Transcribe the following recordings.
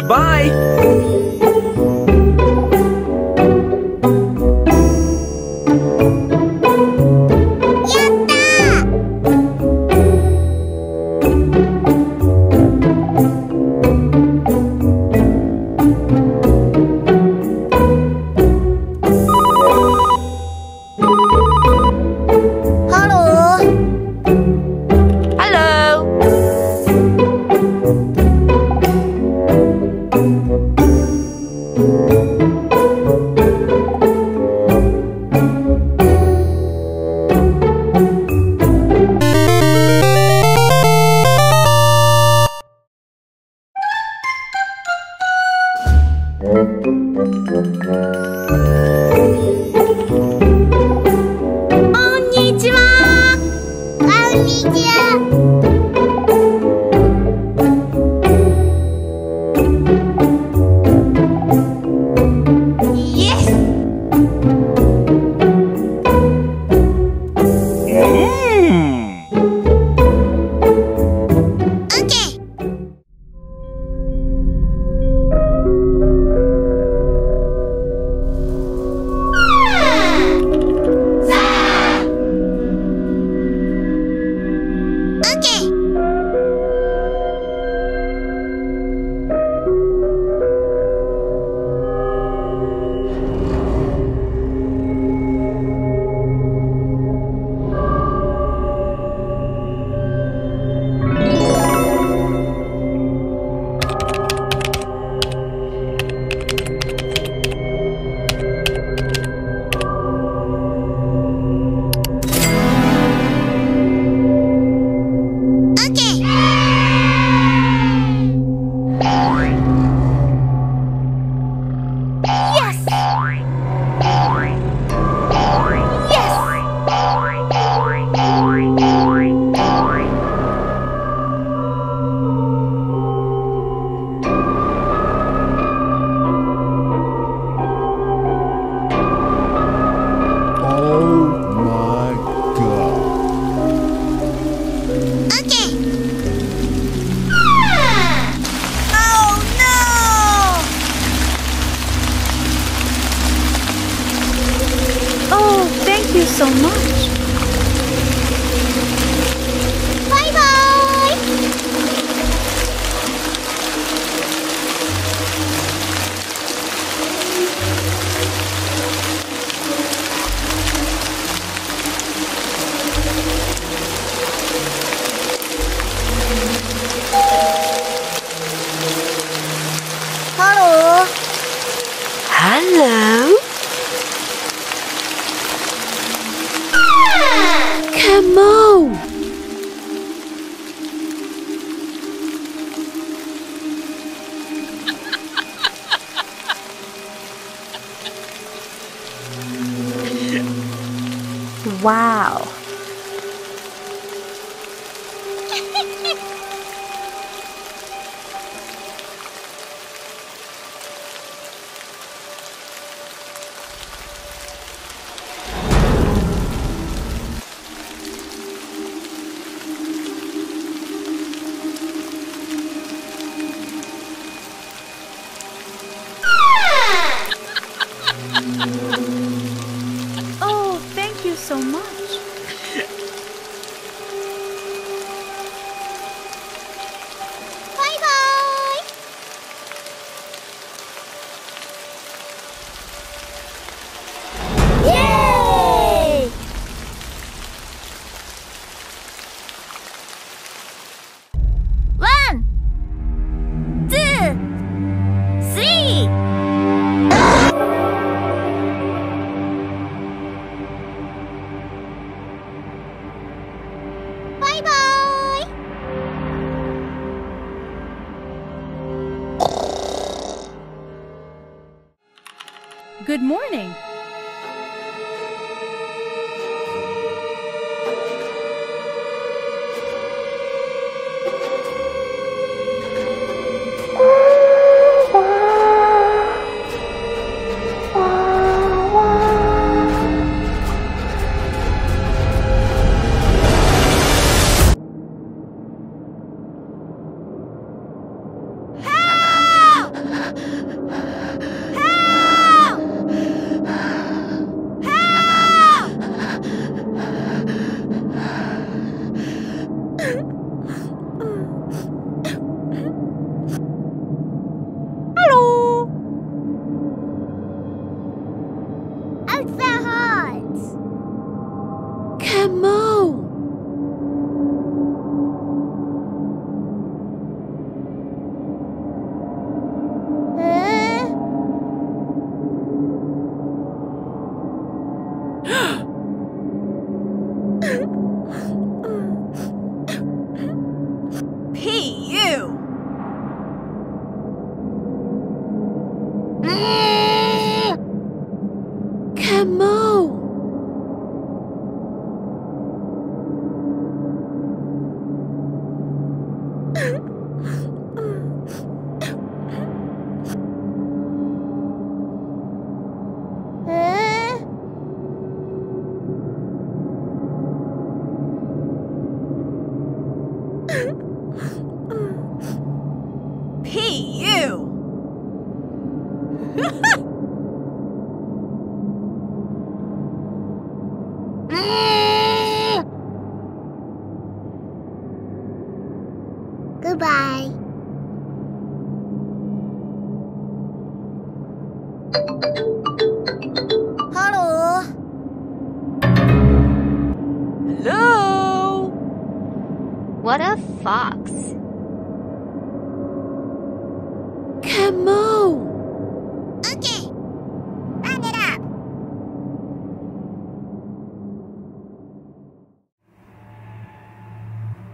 Goodbye. Wow.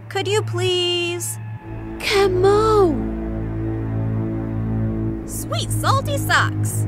Could you please? Camo! Sweet salty socks!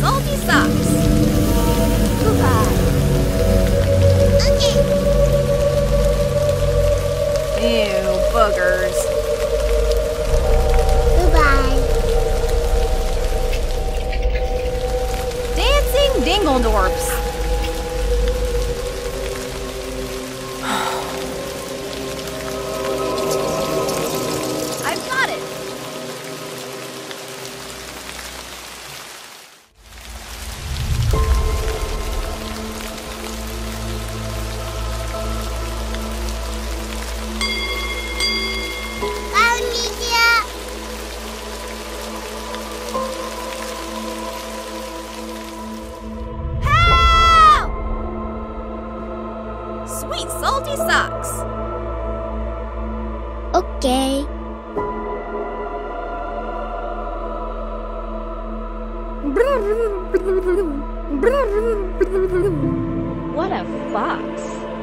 salty socks. Okay. Ew, boogers. Goodbye. Dancing Dingledorps. What a fox.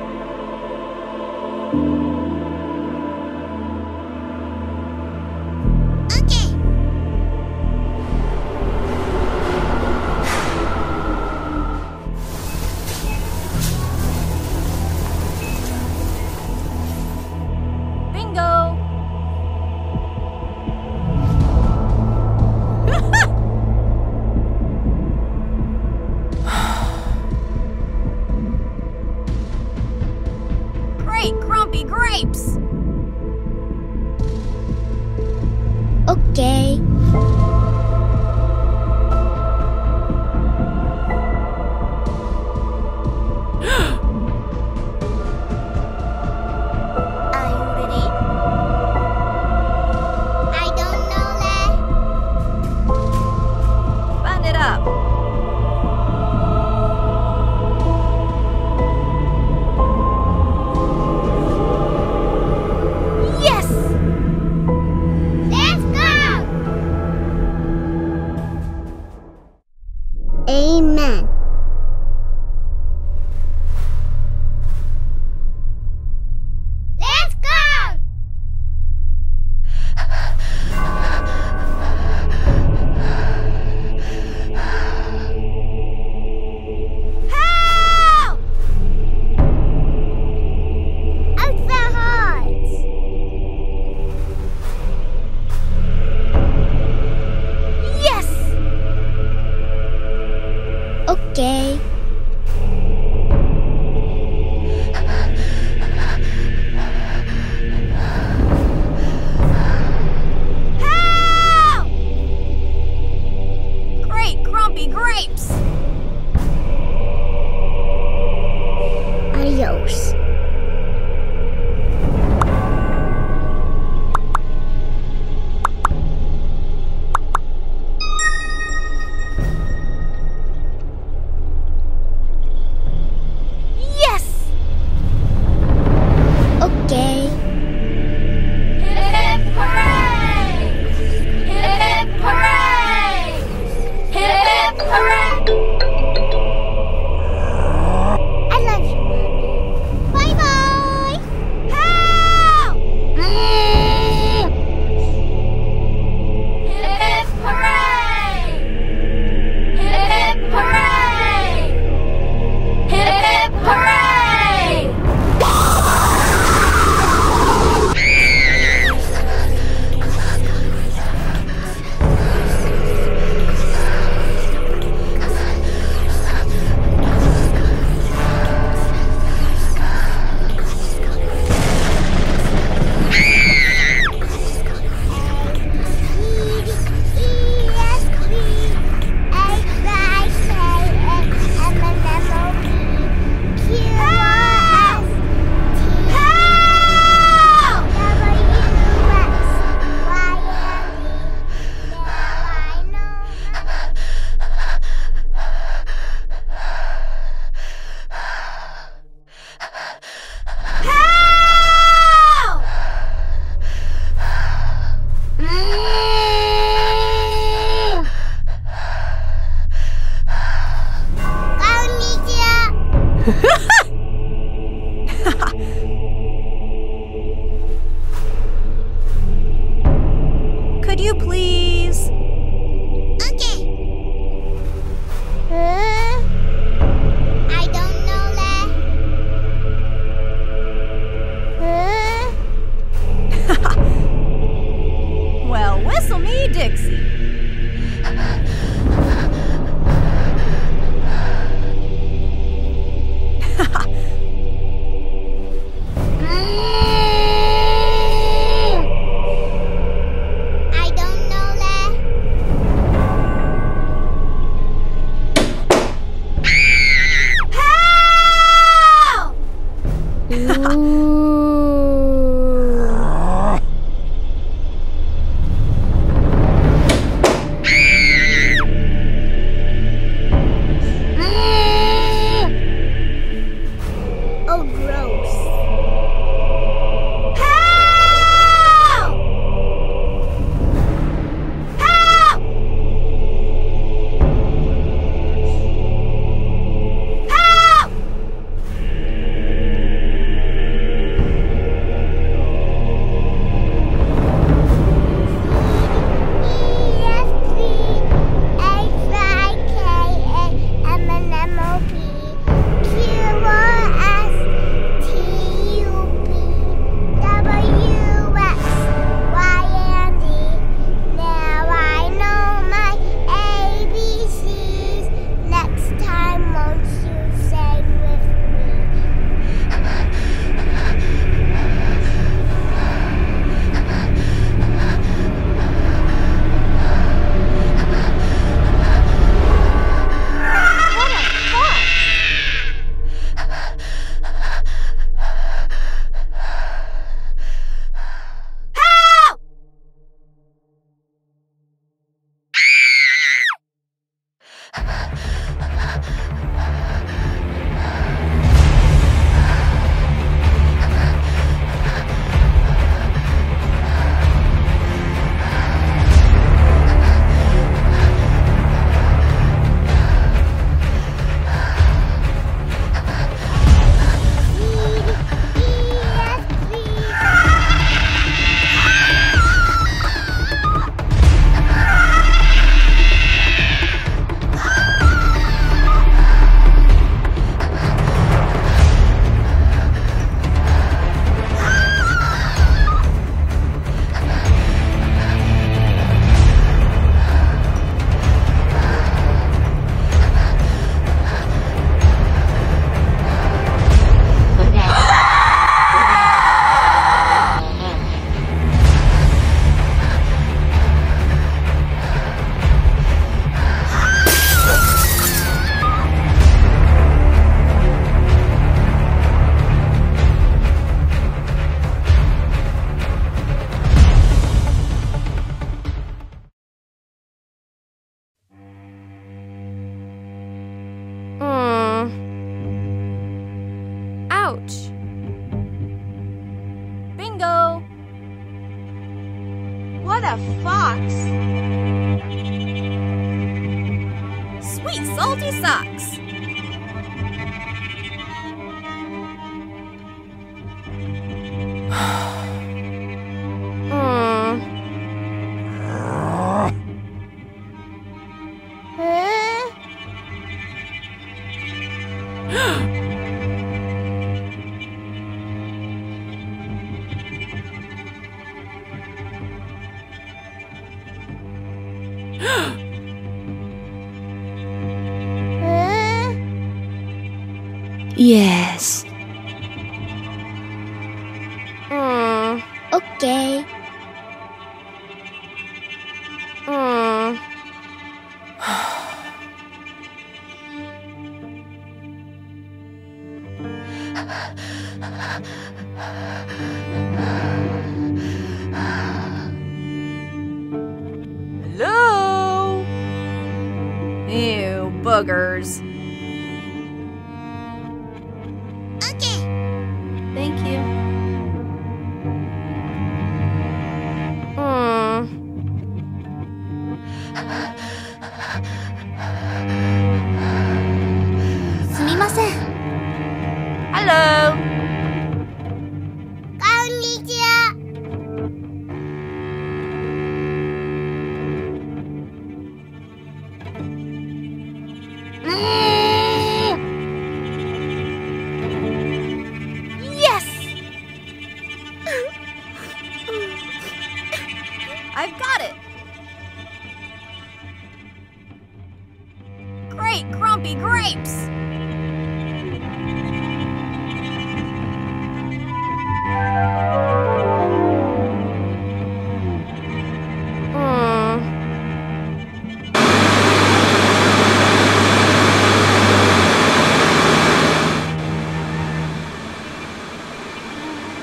salty socks.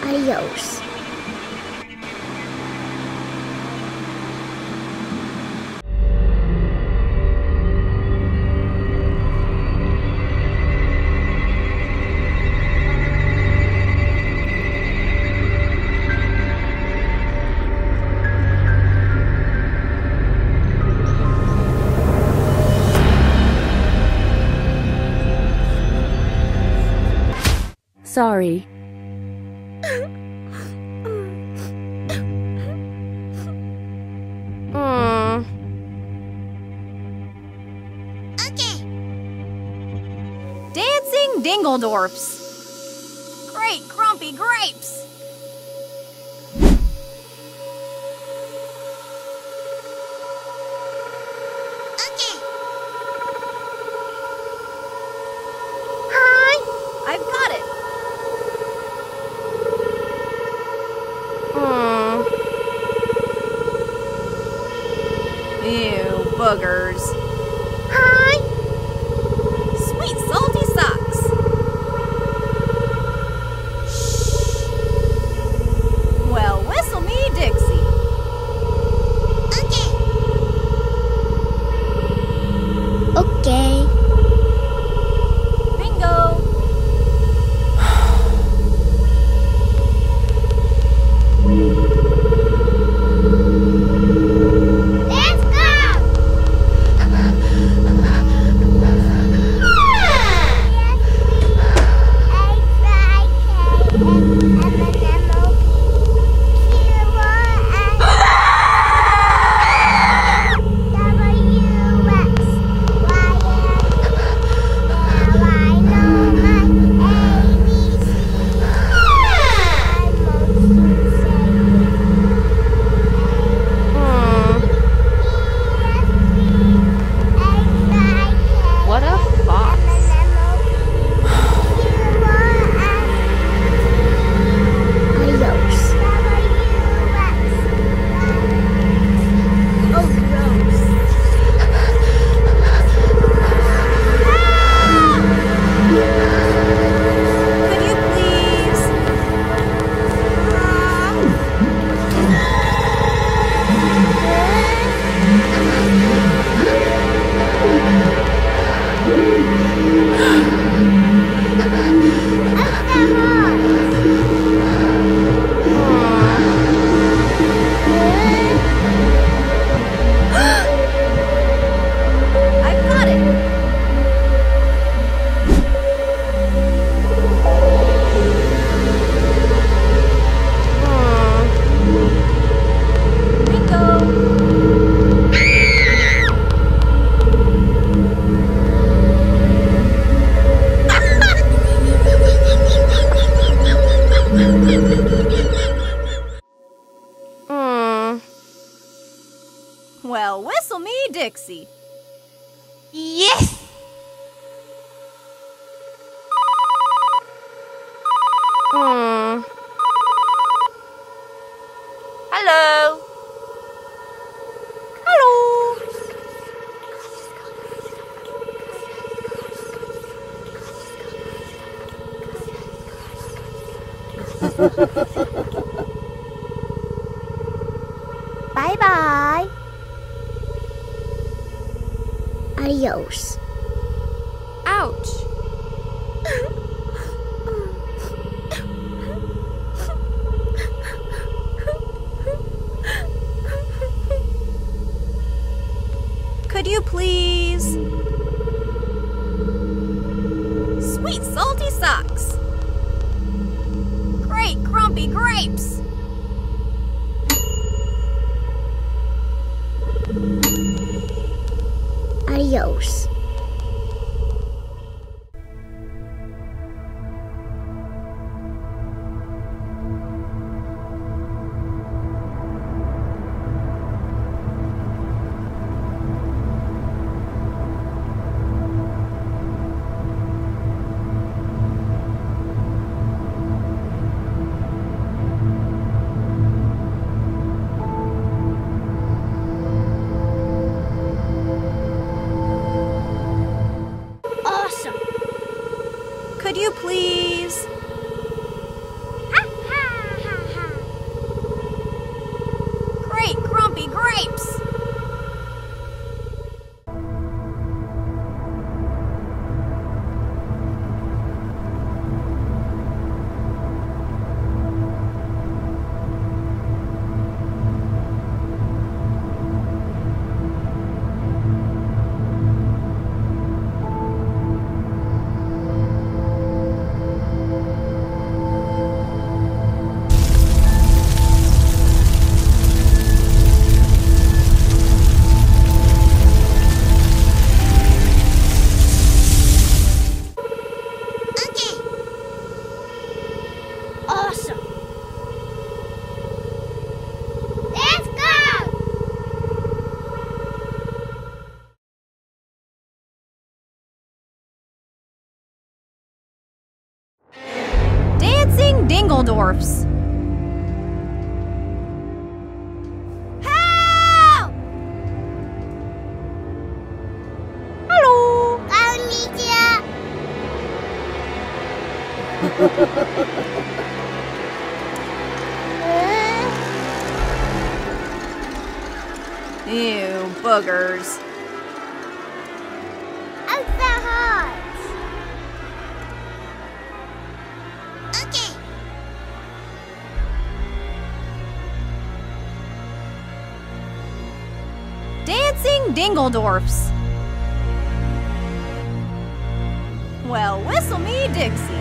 Adios. Sorry. Engeldorf's. Great grumpy grapes! Okay. Hi. I've got it. Hmm. Ew, boogers. Yes! Grapes. Adios. Dingledorfs. Well, whistle me, Dixie.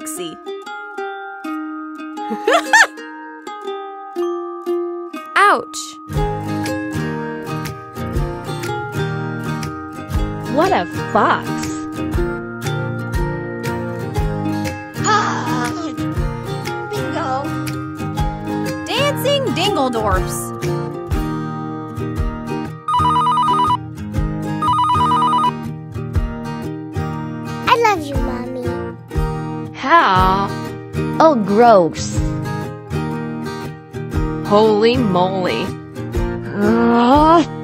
Whistle me Ouch! What a fox! Bingo. Dancing Dingledorfs. I love you, How? Oh, gross. Holy moly. Ugh.